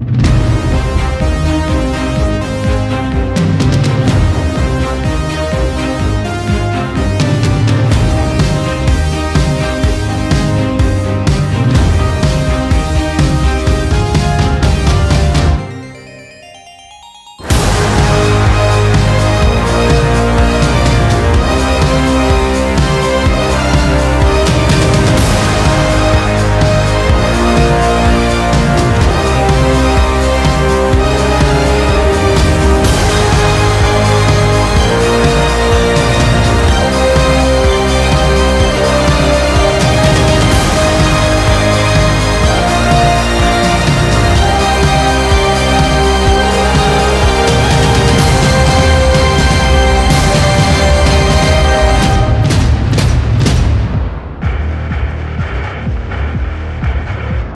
you.